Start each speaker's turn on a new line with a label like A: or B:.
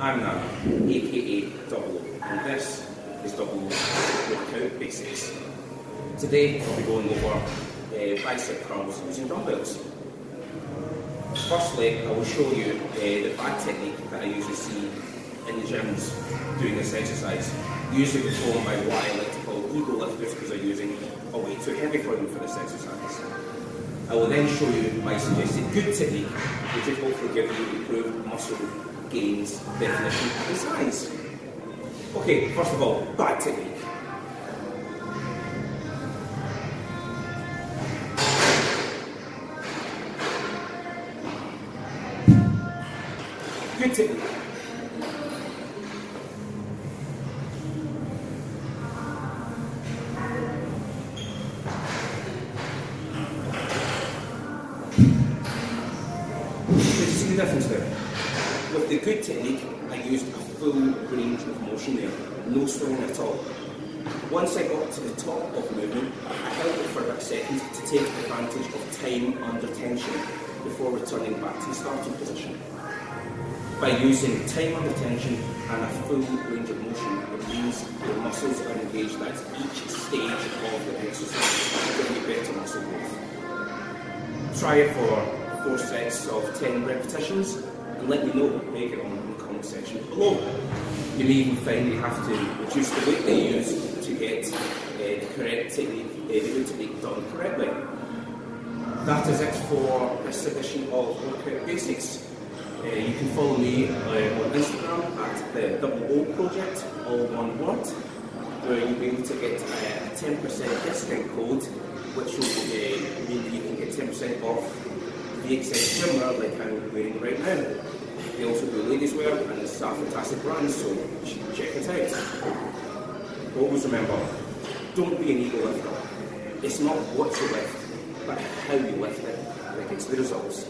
A: I'm Nana, aka Double, and this is Double Workout Basics. Today I'll be going over uh, bicep curls using dumbbells. Firstly, I will show you uh, the bad technique that I usually see in the gyms doing this exercise, usually performed by what I like to call ego lifters because they're using a weight too heavy for them for this exercise. I will then show you my suggested good technique, which will hopefully give you improved muscle gains, definition and size. Okay, first of all, bad technique. Good technique. You see the difference there? With the good technique, I used a full range of motion there, no swinging at all. Once I got to the top of movement, I held it for about a second to take advantage of time under tension before returning back to the starting position. By using time under tension and a full range of motion, it means your muscles are engaged at each stage of the exercise, giving you better muscle growth. Try it for four sets of 10 repetitions and let me know make it on in the comment section below. You may even find you have to reduce the weight they use to get uh, the correct technique, uh, the good technique done correctly. That is it for this edition of Workout Basics. Uh, you can follow me uh, on Instagram at the Double O Project, all one word, where you'll be able to get a 10% discount code, which will uh, mean that you can get 10% off VXS gym wear like I'm wearing right now. They also do ladies wear and it's a fantastic brand, so check it out. Always remember, don't be an ego lifter. It's not what you lift, but how you lift it that gets the results.